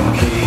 some key.